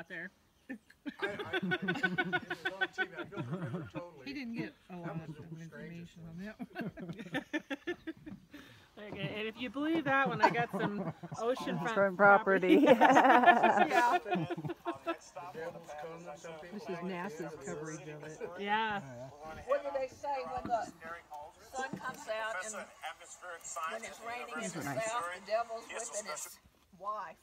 out there. I, I, I, TV, totally. He didn't get a lot of information on that. Okay, and if you believe that one, I got some oceanfront Front property. Yeah, Devil's Cove or something. this is NASA's coverage of it. Yeah. What do they say when the sun comes out and atmospheric when science it's raining in the south, the devil's whipping especially- its wife.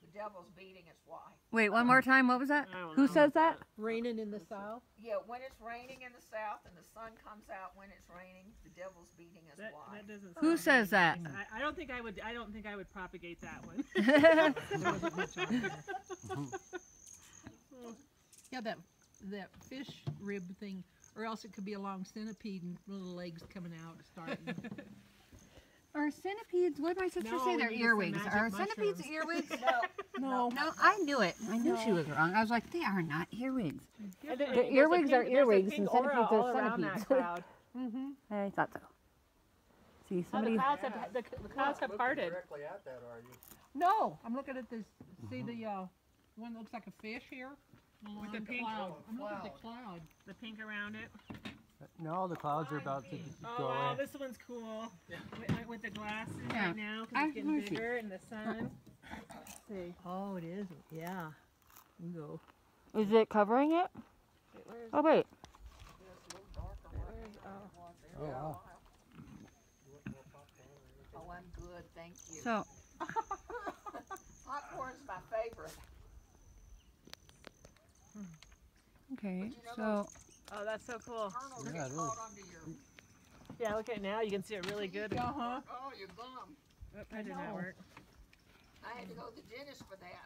The devil's beating its wife. Wait, one more time. What was that? Who know says that? Raining in the south. Yeah, when it's raining in the south and the sun comes out when it's raining, the devil's beating his That, wife. that doesn't. Who says very that? I, I don't think I would. I don't think I would propagate that one. There wasn't much on there. Yeah, that, that fish rib thing, or else it could be a long centipede and little legs coming out starting. Are centipedes? What did my sister No, say? They're earwigs. magic Are centipedes earwigs? No, No, no, I knew it. I knew she was wrong. I was like, they are not earwigs. The and there's a earwigs are pink- there's a earwigs and centipedes are all around that centipedes. mm-hmm. I thought so. See, Oh, the somebody. clouds have the, the clouds have Looking parted. Directly at that, are you? No, I'm looking at this, see the, uh, one that looks like a fish here? With the pink- cloud. I'm looking at the cloud. The pink around it. No, the clouds are about to g- Oh wow, away. this one's cool. With, with the glasses Yeah. right now, 'cause I- it's getting let me bigger in the sun. Let's see. Oh, it is, yeah. You go. Is it covering it? Wait, Oh wait. where's, oh. Oh, wow. oh, I'm good, thank you. So Popcorn's my favorite. Hmm. okay. You know So Oh, that's so cool. Yeah, get it caught is. under your, Yeah, look at it now. You can see it really good. Oh, Uh-huh. oh, your gum. that did not work. I had to go to the dentist for that.